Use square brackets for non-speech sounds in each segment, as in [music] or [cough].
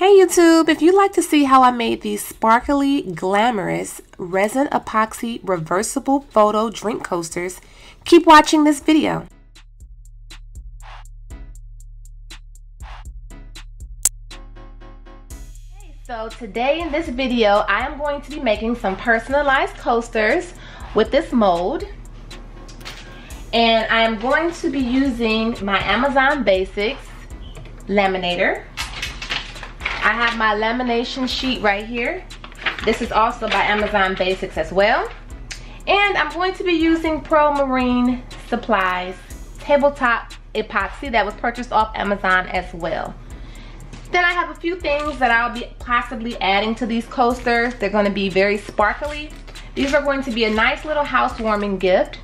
Hey YouTube, if you'd like to see how I made these sparkly, glamorous, resin epoxy reversible photo drink coasters, keep watching this video. so today in this video, I am going to be making some personalized coasters with this mold. And I am going to be using my Amazon Basics laminator. I have my lamination sheet right here. This is also by Amazon Basics as well. And I'm going to be using Pro Marine Supplies tabletop epoxy that was purchased off Amazon as well. Then I have a few things that I'll be possibly adding to these coasters. They're going to be very sparkly. These are going to be a nice little housewarming gift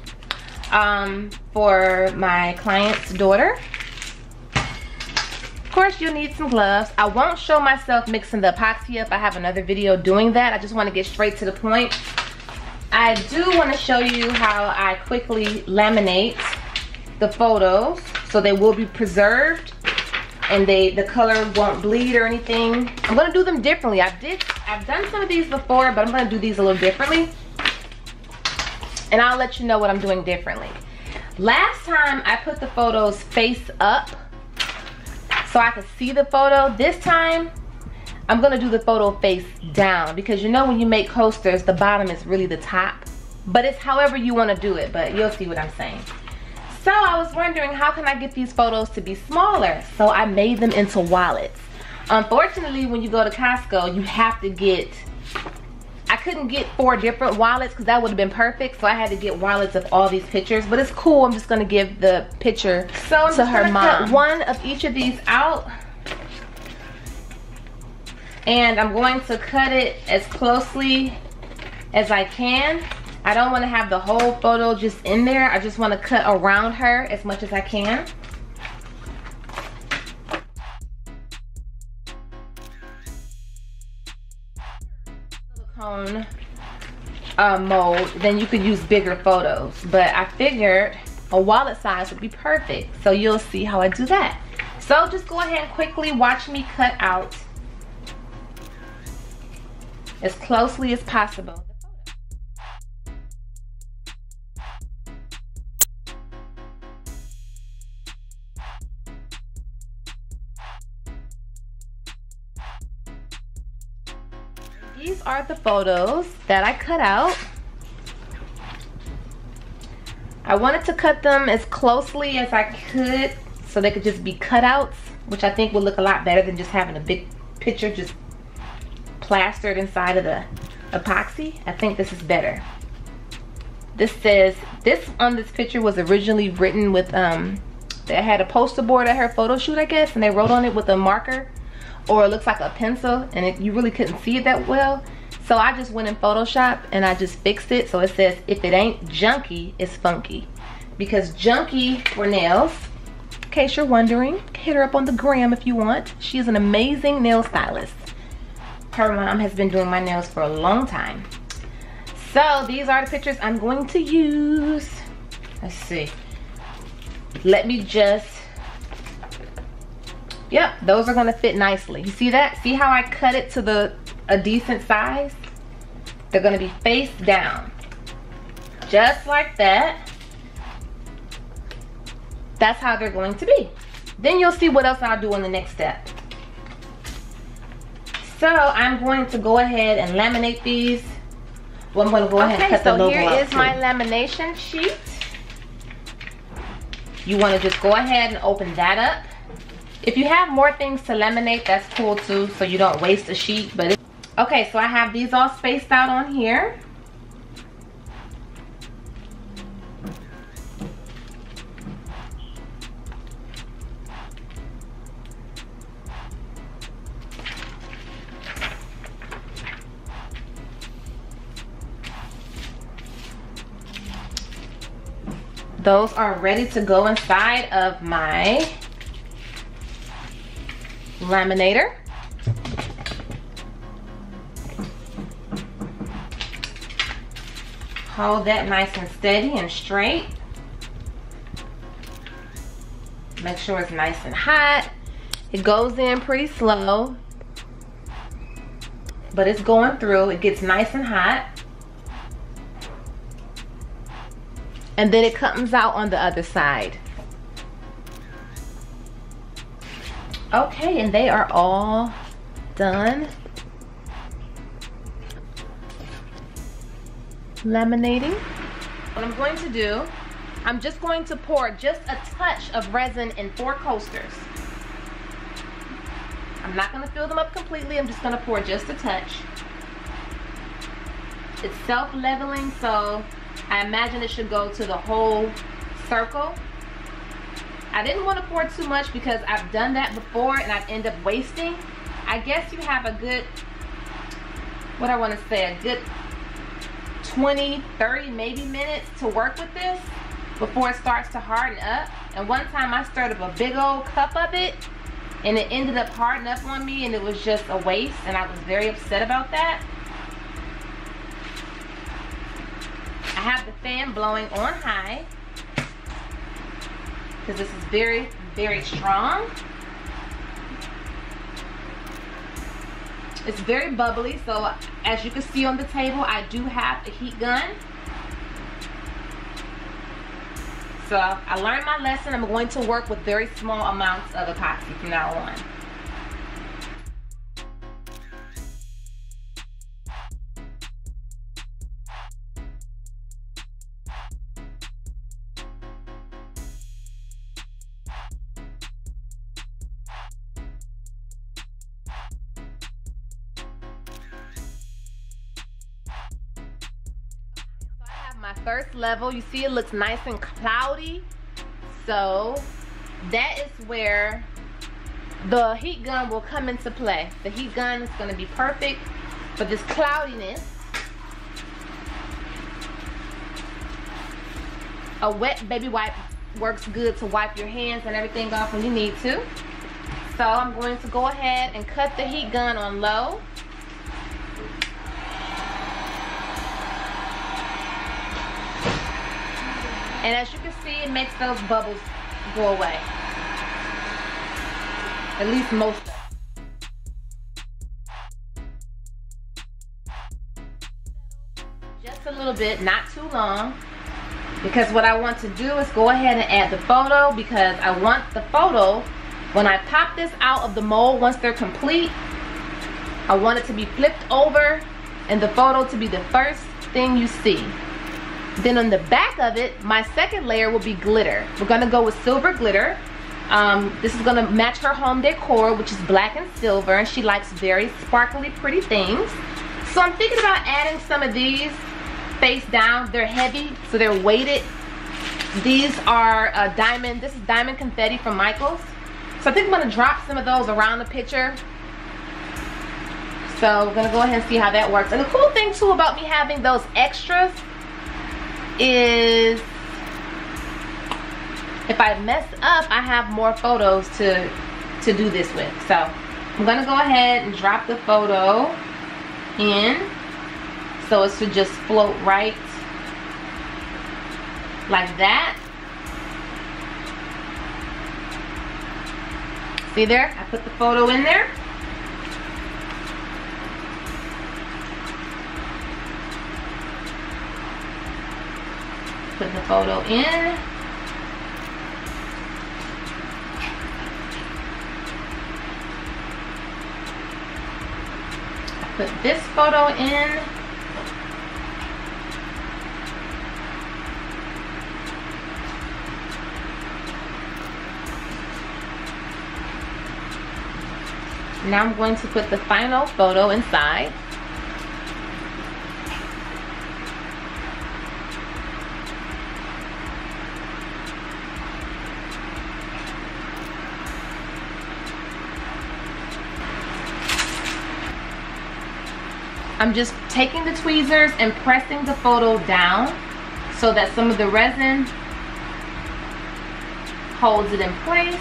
um, for my client's daughter course you'll need some gloves. I won't show myself mixing the epoxy up. I have another video doing that. I just want to get straight to the point. I do want to show you how I quickly laminate the photos so they will be preserved and they the color won't bleed or anything. I'm gonna do them differently. I did I've done some of these before, but I'm gonna do these a little differently. And I'll let you know what I'm doing differently. Last time I put the photos face up so I could see the photo. This time, I'm gonna do the photo face down because you know when you make coasters, the bottom is really the top. But it's however you wanna do it, but you'll see what I'm saying. So I was wondering how can I get these photos to be smaller? So I made them into wallets. Unfortunately, when you go to Costco, you have to get I couldn't get four different wallets because that would have been perfect. So I had to get wallets of all these pictures. But it's cool. I'm just going to give the picture so I'm to her mom. Cut one of each of these out. And I'm going to cut it as closely as I can. I don't want to have the whole photo just in there. I just want to cut around her as much as I can. Uh, mold, then you could use bigger photos. But I figured a wallet size would be perfect. So you'll see how I do that. So just go ahead and quickly watch me cut out as closely as possible. These are the photos that I cut out. I wanted to cut them as closely as I could so they could just be cutouts, which I think would look a lot better than just having a big picture just plastered inside of the epoxy. I think this is better. This says, this on this picture was originally written with, um, they had a poster board at her photo shoot, I guess, and they wrote on it with a marker or it looks like a pencil and it, you really couldn't see it that well. So I just went in Photoshop and I just fixed it. So it says, if it ain't junky, it's funky. Because junky for nails, in case you're wondering, hit her up on the gram if you want. She is an amazing nail stylist. Her mom has been doing my nails for a long time. So these are the pictures I'm going to use. Let's see. Let me just Yep, those are gonna fit nicely. You see that? See how I cut it to the a decent size? They're gonna be face down. Just like that. That's how they're going to be. Then you'll see what else I'll do in the next step. So I'm going to go ahead and laminate these. Well, I'm going to go ahead and cut so the logo here is too. my lamination sheet. You want to just go ahead and open that up. If you have more things to laminate, that's cool too, so you don't waste a sheet. But Okay, so I have these all spaced out on here. Those are ready to go inside of my laminator. Hold that nice and steady and straight. Make sure it's nice and hot. It goes in pretty slow. but it's going through. It gets nice and hot. And then it comes out on the other side. Okay, and they are all done. Laminating. What I'm going to do, I'm just going to pour just a touch of resin in four coasters. I'm not gonna fill them up completely. I'm just gonna pour just a touch. It's self-leveling, so I imagine it should go to the whole circle. I didn't want to pour too much because I've done that before and I've ended up wasting. I guess you have a good, what I want to say, a good 20, 30 maybe minutes to work with this before it starts to harden up. And one time I stirred up a big old cup of it and it ended up hardening up on me and it was just a waste and I was very upset about that. I have the fan blowing on high because this is very, very strong. It's very bubbly, so as you can see on the table, I do have a heat gun. So I learned my lesson. I'm going to work with very small amounts of epoxy from now on. My first level. You see it looks nice and cloudy. So that is where the heat gun will come into play. The heat gun is gonna be perfect for this cloudiness. A wet baby wipe works good to wipe your hands and everything off when you need to. So I'm going to go ahead and cut the heat gun on low. And as you can see, it makes those bubbles go away. At least most of Just a little bit, not too long. Because what I want to do is go ahead and add the photo because I want the photo, when I pop this out of the mold, once they're complete, I want it to be flipped over and the photo to be the first thing you see. Then on the back of it, my second layer will be glitter. We're gonna go with silver glitter. Um, this is gonna match her home decor, which is black and silver, and she likes very sparkly, pretty things. So I'm thinking about adding some of these face down. They're heavy, so they're weighted. These are uh, diamond, this is diamond confetti from Michaels. So I think I'm gonna drop some of those around the picture. So we're gonna go ahead and see how that works. And the cool thing too about me having those extras is if I mess up, I have more photos to, to do this with. So I'm gonna go ahead and drop the photo in so it's to just float right like that. See there? I put the photo in there. Put the photo in. Put this photo in. Now I'm going to put the final photo inside. I'm just taking the tweezers and pressing the photo down so that some of the resin holds it in place.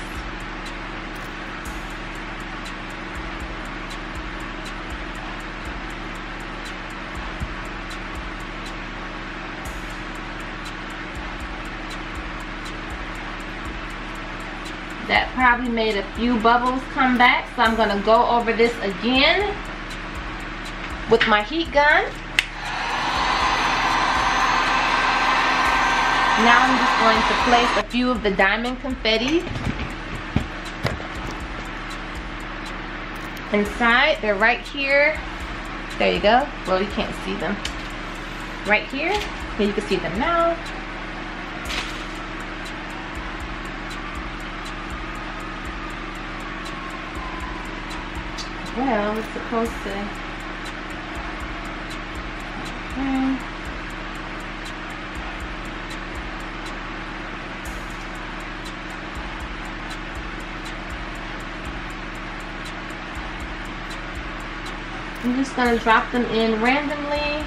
That probably made a few bubbles come back, so I'm gonna go over this again with my heat gun. Now I'm just going to place a few of the diamond confetti inside. They're right here. There you go. Well, you can't see them. Right here. You can see them now. Well, it's supposed to. I'm just going to drop them in randomly.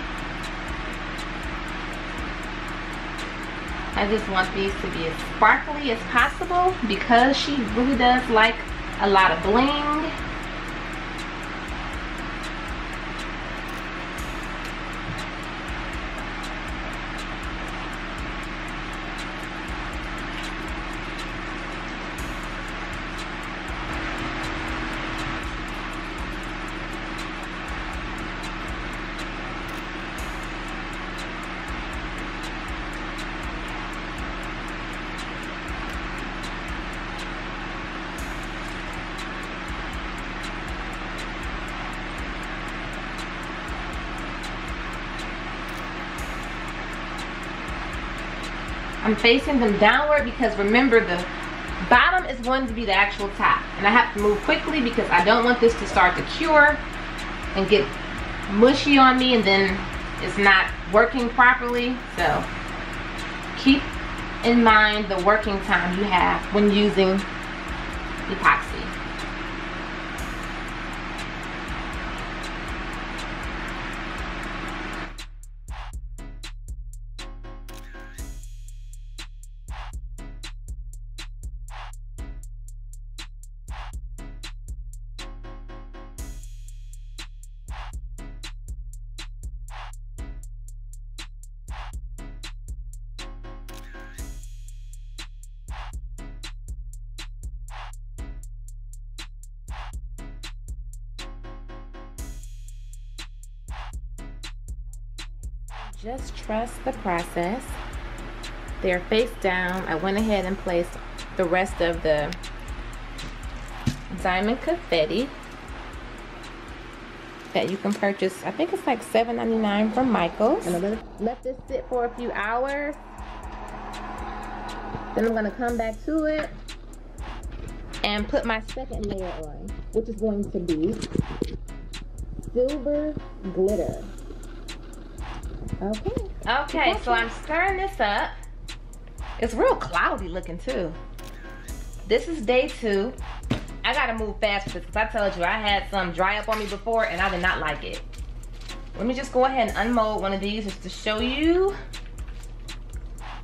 I just want these to be as sparkly as possible because she really does like a lot of bling. I'm facing them downward because remember the bottom is going to be the actual top. And I have to move quickly because I don't want this to start to cure and get mushy on me and then it's not working properly. So keep in mind the working time you have when using epoxy. Trust the process. They're face down. I went ahead and placed the rest of the diamond confetti that you can purchase. I think it's like $7.99 from Michaels. And I'm gonna let this sit for a few hours. Then I'm gonna come back to it and put my second layer on, which is going to be silver glitter. Okay. Okay, so I'm stirring this up. It's real cloudy looking too. This is day two. I gotta move fast with this because I told you I had some dry up on me before and I did not like it. Let me just go ahead and unmold one of these just to show you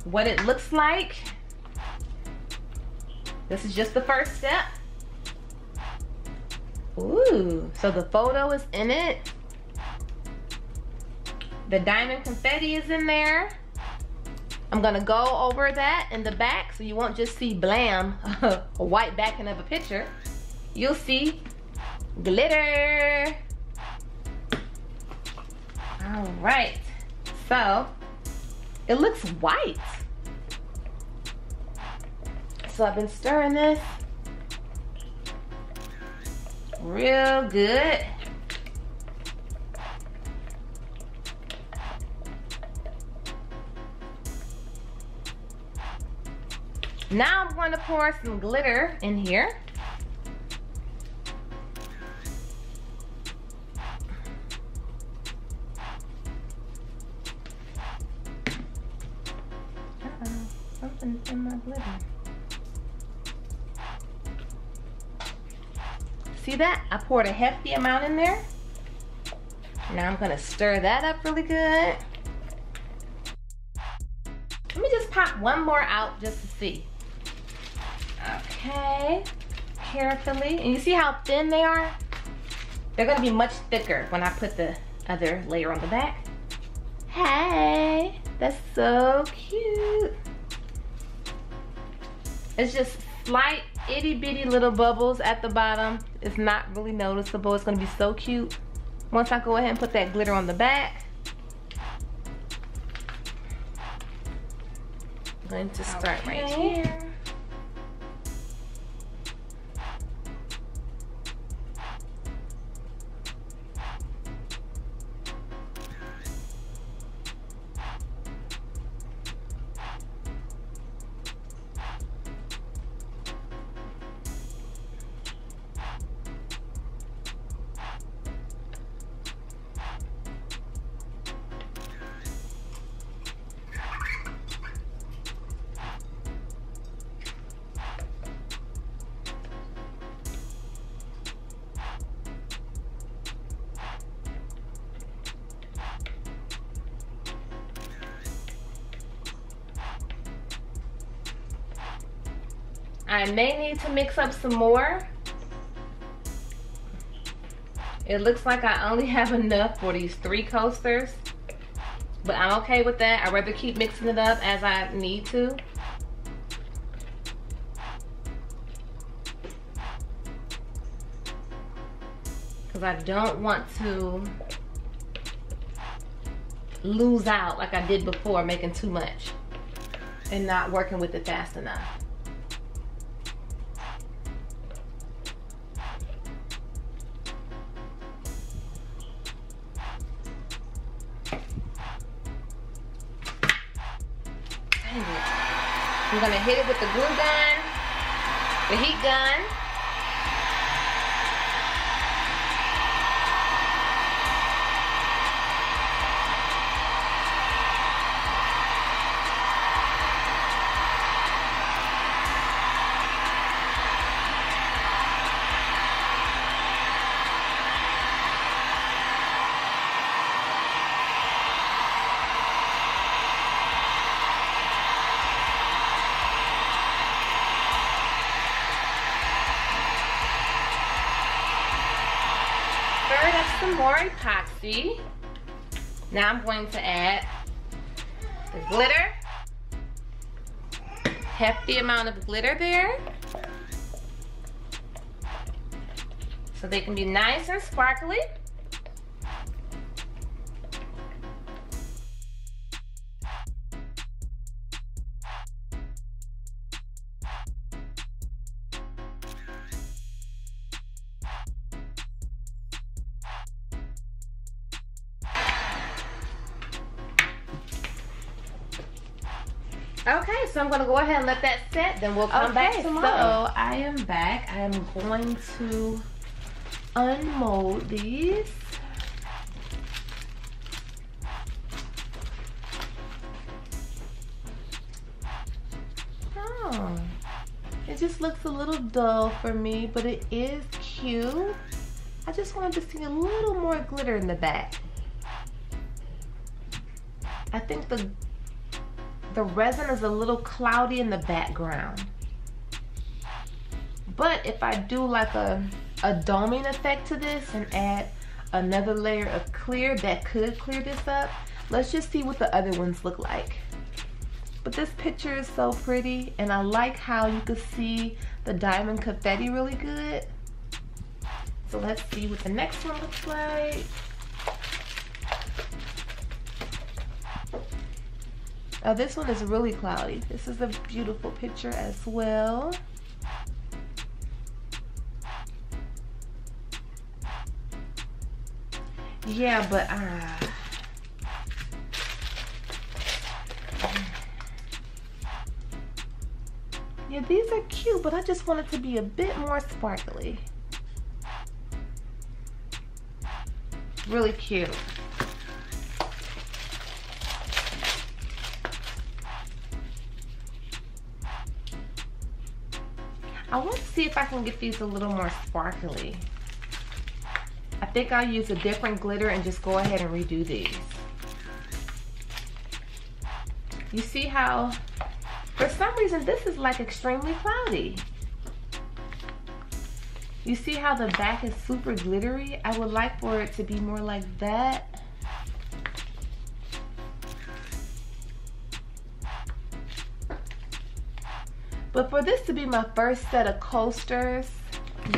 what it looks like. This is just the first step. Ooh, so the photo is in it. The diamond confetti is in there. I'm gonna go over that in the back so you won't just see blam, [laughs] a white backing of a picture. You'll see glitter. All right, so it looks white. So I've been stirring this real good. Now I'm going to pour some glitter in here. In my glitter. See that? I poured a hefty amount in there. Now I'm gonna stir that up really good. Let me just pop one more out just to see. Okay, carefully. And you see how thin they are? They're gonna be much thicker when I put the other layer on the back. Hey, that's so cute. It's just slight itty bitty little bubbles at the bottom. It's not really noticeable. It's gonna be so cute once I go ahead and put that glitter on the back, I'm going to start okay. right here. I may need to mix up some more. It looks like I only [laughs] have enough for these three coasters. But I'm okay with that. I'd rather keep mixing it up as I need to. Because I don't want to lose out like I did before making too much and not working with it fast enough. Gonna hit it with the glue gun, the heat gun. Some more epoxy. Now I'm going to add the glitter. Hefty amount of glitter there. So they can be nice and sparkly. Go ahead and let that set, then we'll come okay, back tomorrow. So I am back. I am going to unmold these. Oh, it just looks a little dull for me, but it is cute. I just wanted to see a little more glitter in the back. I think the the resin is a little cloudy in the background. But if I do like a, a doming effect to this and add another layer of clear that could clear this up, let's just see what the other ones look like. But this picture is so pretty and I like how you can see the diamond confetti really good. So let's see what the next one looks like. Oh, this one is really cloudy. This is a beautiful picture as well. Yeah, but uh, yeah, these are cute, but I just want it to be a bit more sparkly. Really cute. I want to see if I can get these a little more sparkly. I think I'll use a different glitter and just go ahead and redo these. You see how, for some reason, this is like extremely cloudy. You see how the back is super glittery? I would like for it to be more like that. But for this to be my first set of coasters,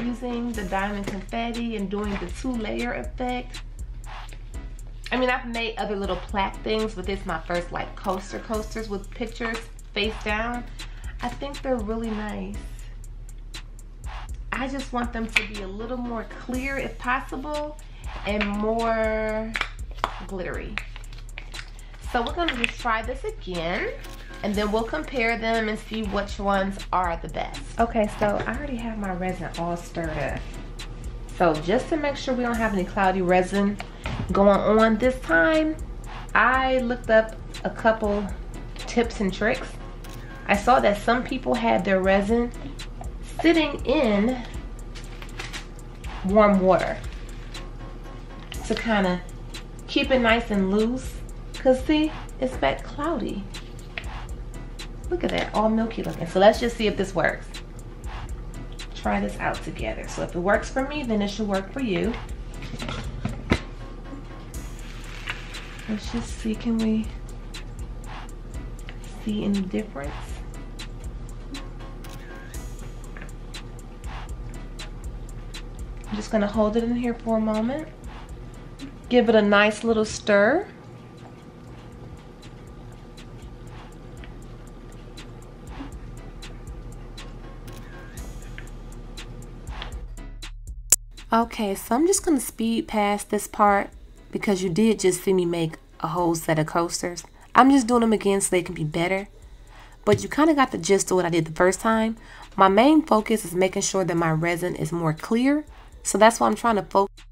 using the diamond confetti and doing the two layer effect, I mean, I've made other little plaque things, but this is my first like coaster coasters with pictures face down. I think they're really nice. I just want them to be a little more clear if possible and more glittery. So we're gonna just try this again and then we'll compare them and see which ones are the best. Okay, so I already have my resin all stirred up. So just to make sure we don't have any cloudy resin going on this time, I looked up a couple tips and tricks. I saw that some people had their resin sitting in warm water to kind of keep it nice and loose. Cause see, it's that cloudy. Look at that, all milky looking. So let's just see if this works. Try this out together. So if it works for me, then it should work for you. Let's just see, can we see any difference? I'm just gonna hold it in here for a moment. Give it a nice little stir. Okay, so I'm just going to speed past this part because you did just see me make a whole set of coasters. I'm just doing them again so they can be better. But you kind of got the gist of what I did the first time. My main focus is making sure that my resin is more clear. So that's why I'm trying to focus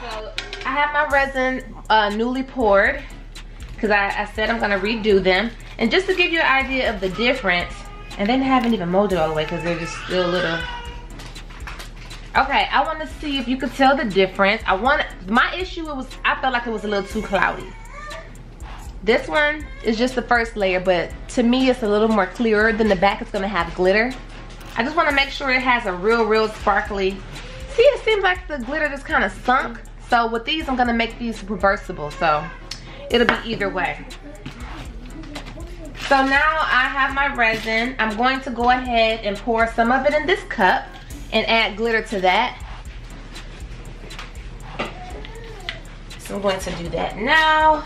so I have my resin uh, newly poured because I, I, said I'm gonna redo them. And just to give you an idea of the difference, and then haven't even molded all the way because they're just still a little. Okay, I want to see if you could tell the difference. I want, my issue was, I felt like it was a little too cloudy. This one is just the first layer, but to me it's a little more clearer than the back. It's gonna have glitter. I just wanna make sure it has a real, real sparkly See, it seems like the glitter just kind of sunk. So with these, I'm gonna make these reversible. So it'll be either way. So now I have my resin. I'm going to go ahead and pour some of it in this cup and add glitter to that. So I'm going to do that now.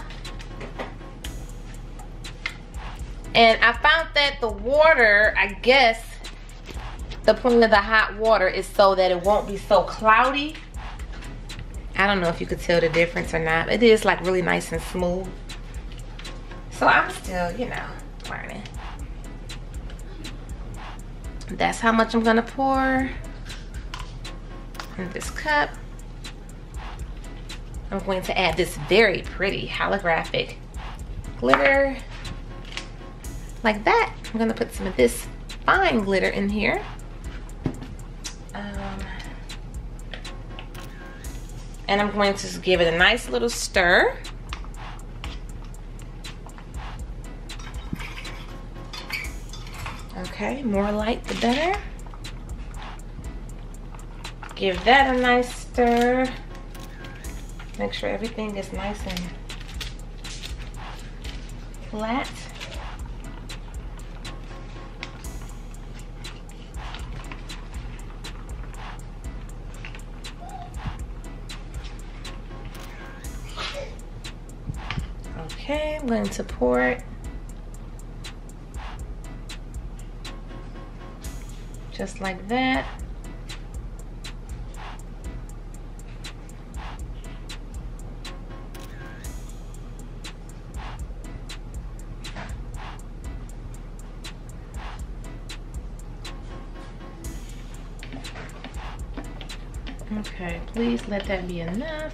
And I found that the water, I guess, the point of the hot water is so that it won't be so cloudy. I don't know if you could tell the difference or not. It is like really nice and smooth. So I'm still, you know, learning. That's how much I'm gonna pour in this cup. I'm going to add this very pretty holographic glitter like that. I'm gonna put some of this fine glitter in here. And I'm going to give it a nice little stir. Okay, more light the better. Give that a nice stir. Make sure everything is nice and flat. Okay, I'm going to pour it. Just like that. Okay, please let that be enough.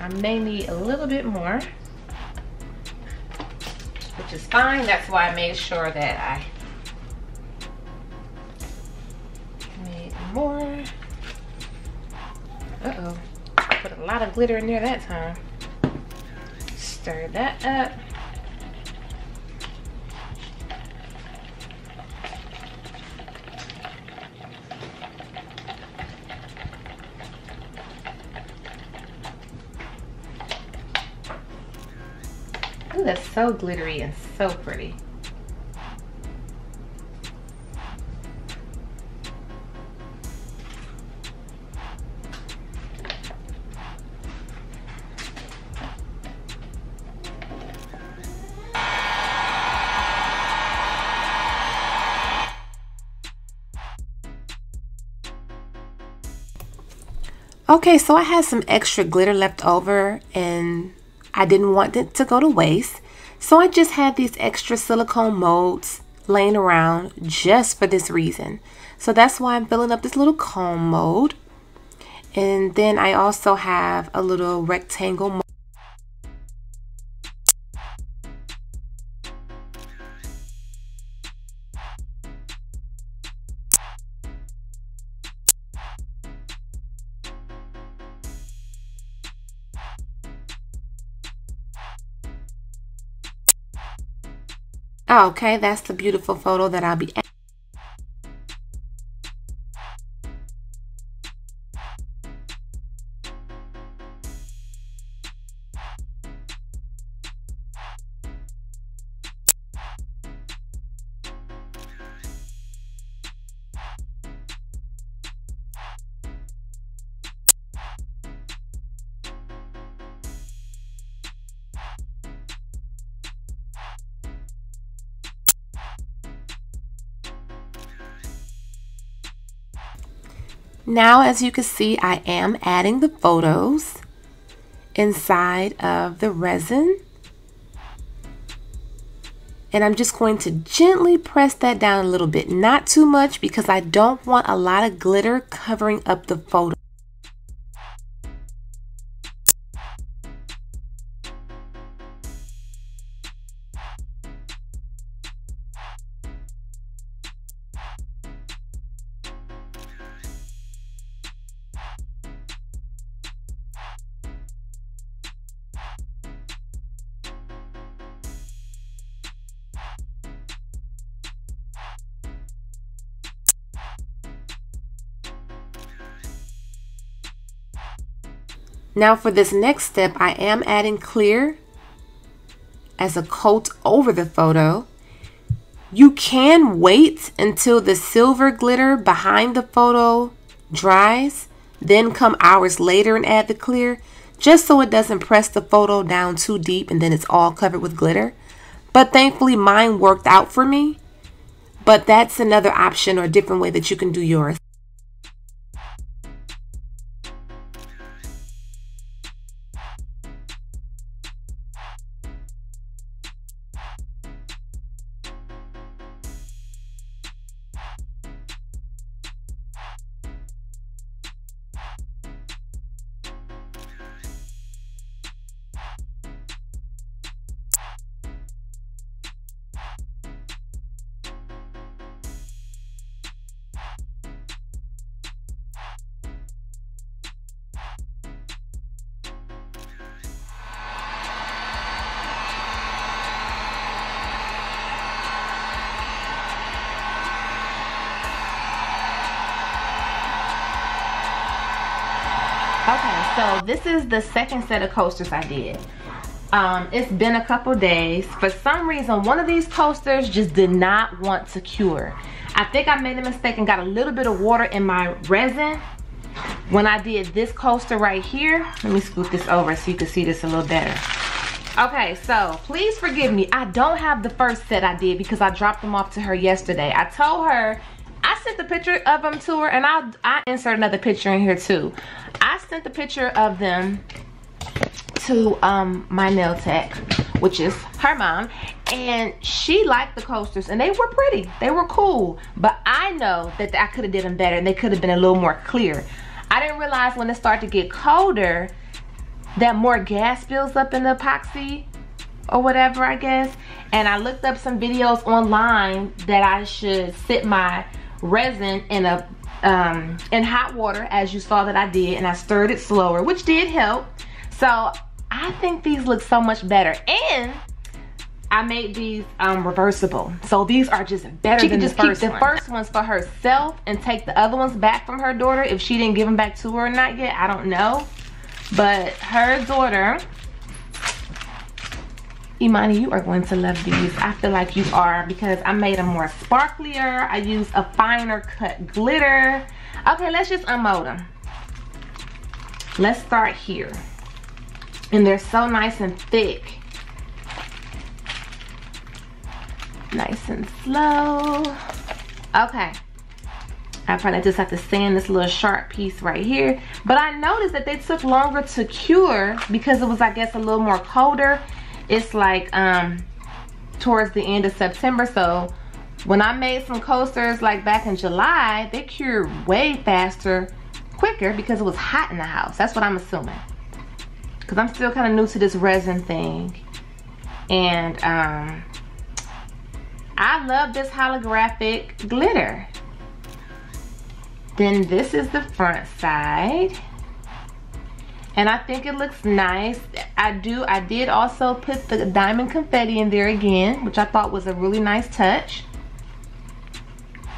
I may need a little bit more, which is fine. That's why I made sure that I made more. Uh-oh, put a lot of glitter in there that time. Stir that up. So glittery and so pretty. Okay, so I had some extra glitter left over and I didn't want it to go to waste. So I just had these extra silicone molds laying around just for this reason. So that's why I'm filling up this little comb mold. And then I also have a little rectangle mold. Oh, okay, that's the beautiful photo that I'll be Now, as you can see, I am adding the photos inside of the resin. And I'm just going to gently press that down a little bit, not too much because I don't want a lot of glitter covering up the photo. Now for this next step, I am adding clear as a coat over the photo. You can wait until the silver glitter behind the photo dries, then come hours later and add the clear, just so it doesn't press the photo down too deep and then it's all covered with glitter. But thankfully mine worked out for me. But that's another option or different way that you can do yours. Okay, so this is the second set of coasters I did. Um, it's been a couple days. For some reason, one of these coasters just did not want to cure. I think I made a mistake and got a little bit of water in my resin when I did this coaster right here. Let me scoot this over so you can see this a little better. Okay, so please forgive me. I don't have the first set I did because I dropped them off to her yesterday. I told her I sent the picture of them to her and I'll I insert another picture in here too. Sent the picture of them to um, my nail tech, which is her mom, and she liked the coasters, and they were pretty. They were cool, but I know that I could have did them better, and they could have been a little more clear. I didn't realize when it started to get colder that more gas builds up in the epoxy or whatever, I guess. And I looked up some videos online that I should sit my resin in a um, in hot water as you saw that I did and I stirred it slower which did help so I think these look so much better and I made these um, reversible so these are just better than the that. she can just keep the one. first ones for herself and take the other ones back from her daughter if she didn't give them back to her or not yet I don't know but her daughter Imani, you are going to love these. I feel like you are because I made them more sparklier. I used a finer cut glitter. Okay, let's just unmold them. Let's start here. And they're so nice and thick. Nice and slow. Okay. I probably just have to sand this little sharp piece right here. But I noticed that they took longer to cure because it was, I guess, a little more colder it's like um towards the end of September. So when I made some coasters like back in July, they cured way faster, quicker because it was hot in the house. That's what I'm assuming. Cause I'm still kind of new to this resin thing. And um, I love this holographic glitter. Then this is the front side and I think it looks nice. I do, I did also put the diamond confetti in there again, which I thought was a really nice touch.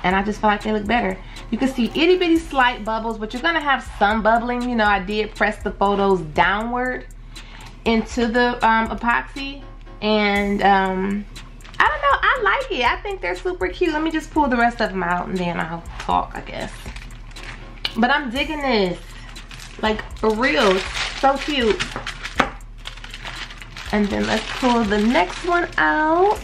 And I just feel like they look better. You can see itty bitty slight bubbles, but you're gonna have some bubbling. You know, I did press the photos downward into the um, epoxy. And um, I don't know, I like it. I think they're super cute. Let me just pull the rest of them out and then I'll talk, I guess. But I'm digging this. Like, for real, so cute. And then let's pull the next one out.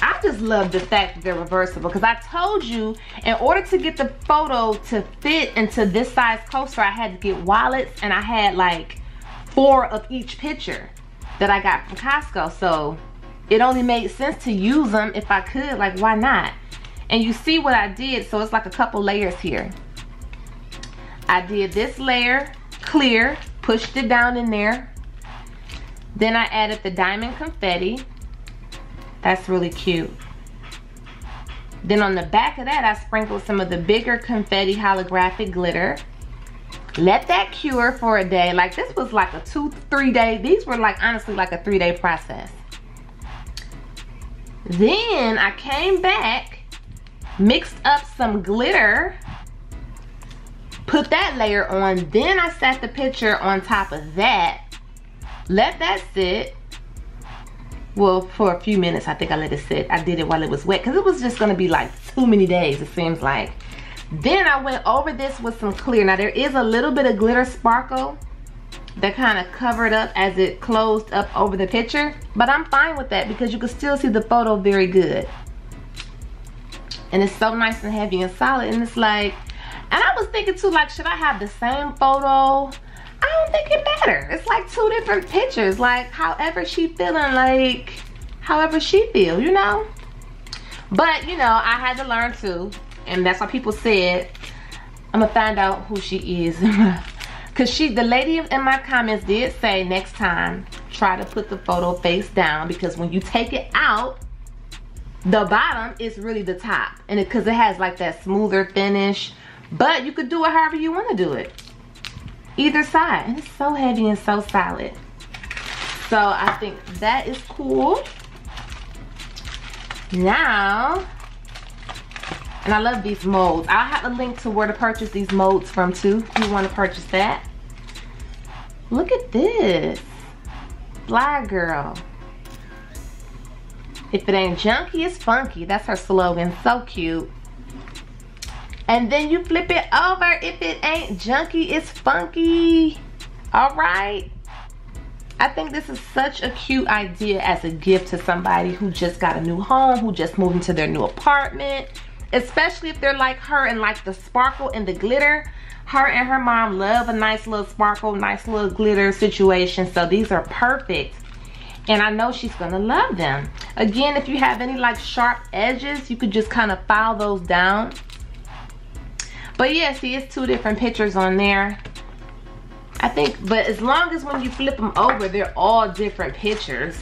I just love the fact that they're reversible because I told you in order to get the photo to fit into this size coaster, I had to get wallets and I had like four of each picture that I got from Costco. So it only made sense to use them if I could, like why not? And you see what I did, so it's like a couple layers here. I did this layer clear, pushed it down in there. Then I added the diamond confetti. That's really cute. Then on the back of that, I sprinkled some of the bigger confetti holographic glitter. Let that cure for a day. Like this was like a two, three day. These were like honestly like a three day process. Then I came back, mixed up some glitter put that layer on then I set the picture on top of that. Let that sit. Well for a few minutes I think I let it sit. I did it while it was wet because it was just gonna be like too many days it seems like. Then I went over this with some clear. Now there is a little bit of glitter sparkle that kind of covered up as it closed up over the picture but I'm fine with that because you can still see the photo very good. And it's so nice and heavy and solid and it's like and I was thinking too, like, should I have the same photo? I don't think it matter. It's like two different pictures. Like, however she feeling, like, however she feel, you know? But, you know, I had to learn too. And that's why people said, I'm gonna find out who she is. [laughs] Cause she, the lady in my comments did say next time, try to put the photo face down because when you take it out, the bottom is really the top. And it, cause it has like that smoother finish but you could do it however you want to do it. Either side. And it's so heavy and so solid. So I think that is cool. Now, and I love these molds. I'll have a link to where to purchase these molds from too, if you want to purchase that. Look at this. Fly girl. If it ain't junky, it's funky. That's her slogan. So cute and then you flip it over if it ain't junky it's funky all right I think this is such a cute idea as a gift to somebody who just got a new home who just moved into their new apartment especially if they're like her and like the sparkle and the glitter. Her and her mom love a nice little sparkle, nice little glitter situation. So these are perfect. And I know she's gonna love them. Again, if you have any like sharp edges, you could just kind of file those down. But yeah, see, it's two different pictures on there. I think, but as long as when you flip them over, they're all different pictures,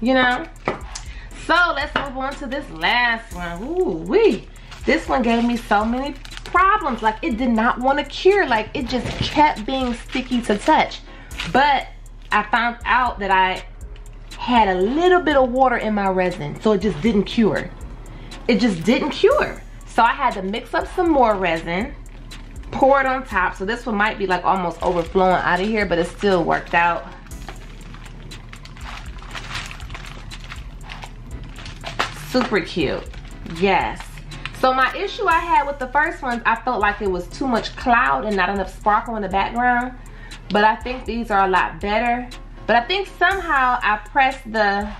you know? So let's move on to this last one. Ooh, wee. This one gave me so many problems. Like it did not want to cure. Like it just kept being sticky to touch. But I found out that I had a little bit of water in my resin. So it just didn't cure. It just didn't cure. So I had to mix up some more resin pour it on top. So this one might be like almost overflowing out of here, but it still worked out. super cute. Yes. So my issue i had with the first ones i felt like it was too much cloud and not enough sparkle in the background. But i think these are a lot better. But i think somehow i pressed the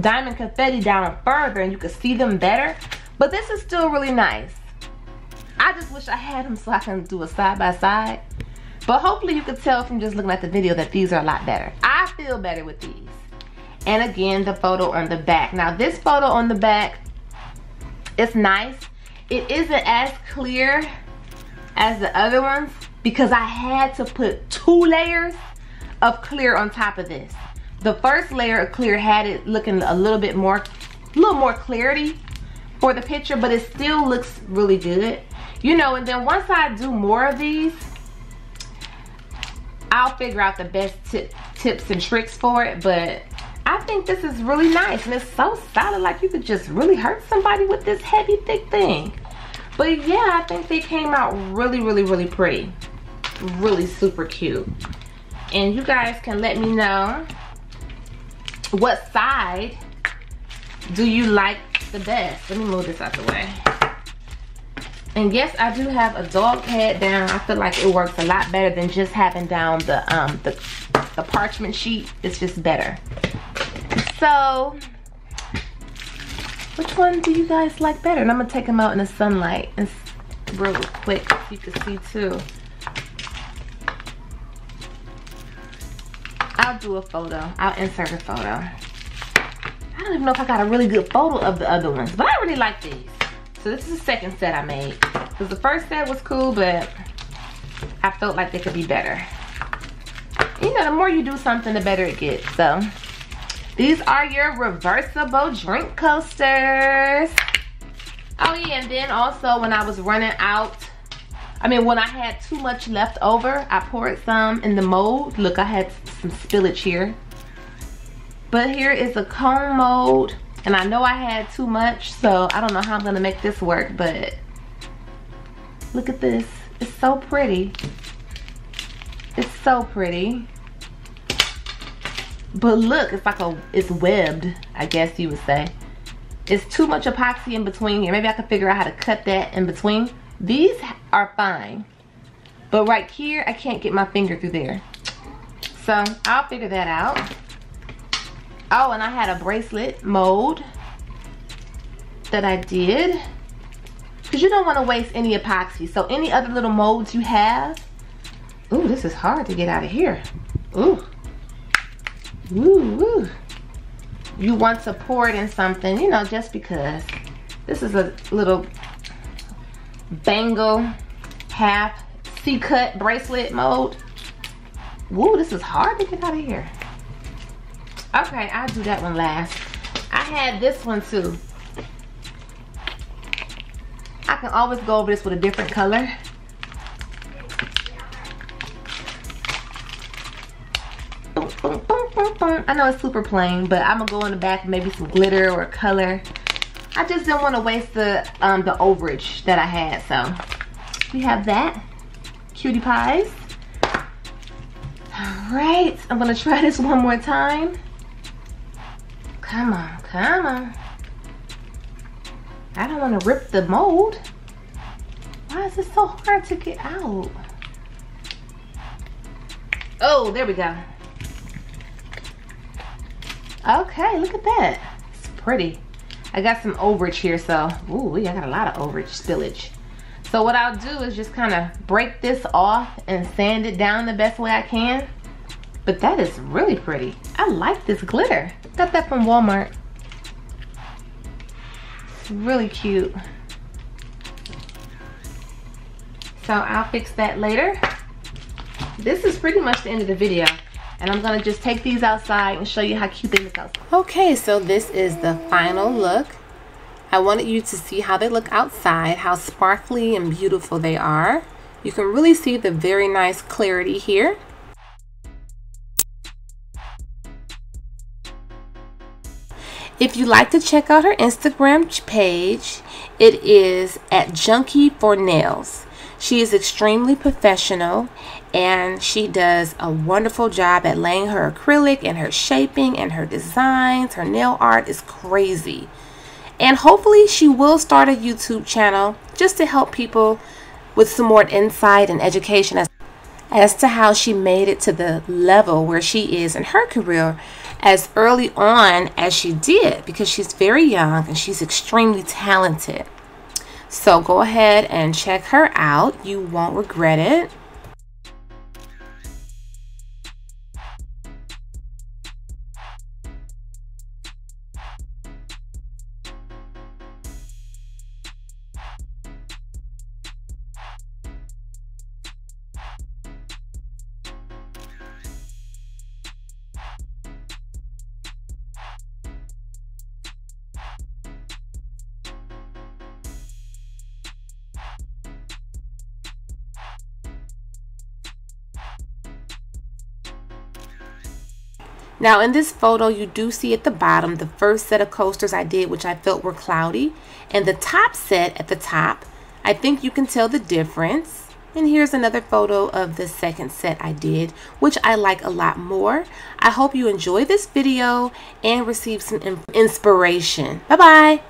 diamond confetti down further and you could see them better but this is still really nice. I just wish i had them so i can do a side by side. But hopefully you can tell from just looking at the video that these are a lot better. I feel better with these. And again the photo on the back. Now this photo on the back is nice. It isn't as clear as the other ones because I had to put two layers of clear on top of this. The first layer of clear had it looking a little bit more a little more clarity for the picture but it still looks really good you know and then once I do more of these I'll figure out the best tip, tips and tricks for it but I think this is really nice and it's so solid like you could just really hurt somebody with this heavy thick thing. But yeah, I think they came out really, really, really pretty. Really super cute. And you guys can let me know what side do you like the best. Let me move this out the way. And yes, I do have a dog head down. I feel like it works a lot better than just having down the um the, the parchment sheet. It's just better. So, which one do you guys like better? And I'm gonna take them out in the sunlight and real quick so you can see too. I'll do a photo. I'll insert a photo. I don't even know if I got a really good photo of the other ones, but I really like these. So this is the second set I made. Because the first set was cool, but I felt like they could be better. You know, the more you do something, the better it gets. So these are your reversible drink coasters. Oh yeah, and then also when I was running out, I mean when I had too much left over, I poured some in the mold. Look, I had some spillage here. But here is a cone mold. And I know I had too much, so I don't know how I'm gonna make this work, but look at this. It's so pretty. It's so pretty. But look, it's like a, it's webbed, I guess you would say. It's too much epoxy in between here. Maybe I can figure out how to cut that in between. These are fine. But right here, I can't get my finger through there. So I'll figure that out. Oh, and I had a bracelet mold that I did. Because you don't want to waste any epoxy. So any other little molds you have. Ooh, this is hard to get out of here. Ooh. Woo, woo. You want to pour it in something, you know, just because. This is a little bangle half C-cut bracelet mold. Woo, this is hard to get out of here. Okay, I'll do that one last. I had this one too. I can always go over this with a different color. I know it's super plain, but I'm gonna go in the back maybe some glitter or color. I just didn't want to waste the um, the overage that I had, so we have that. Cutie pies. All right, I'm gonna try [laughs] this one more time. Come on, come on. I don't want to rip the mold. Why is it so hard to get out? Oh, there we go. Okay, look at that. It's pretty. I got some overage here, so, ooh, I got a lot of overage spillage. So what I'll do is just kind of break this off and sand it down the best way I can. But that is really pretty. I like this glitter. Got that from Walmart. It's really cute. So I'll fix that later. This is pretty much the end of the video. And I'm gonna just take these outside and show you how cute they look outside. Okay, so this is the final look. I wanted you to see how they look outside, how sparkly and beautiful they are. You can really see the very nice clarity here. If you'd like to check out her Instagram page, it is at Junkie for Nails. She is extremely professional and she does a wonderful job at laying her acrylic and her shaping and her designs. Her nail art is crazy. And hopefully she will start a YouTube channel just to help people with some more insight and education as, as to how she made it to the level where she is in her career as early on as she did because she's very young and she's extremely talented. So go ahead and check her out. You won't regret it. Now in this photo, you do see at the bottom the first set of coasters I did, which I felt were cloudy. And the top set at the top, I think you can tell the difference. And here's another photo of the second set I did, which I like a lot more. I hope you enjoy this video and receive some inspiration. Bye-bye.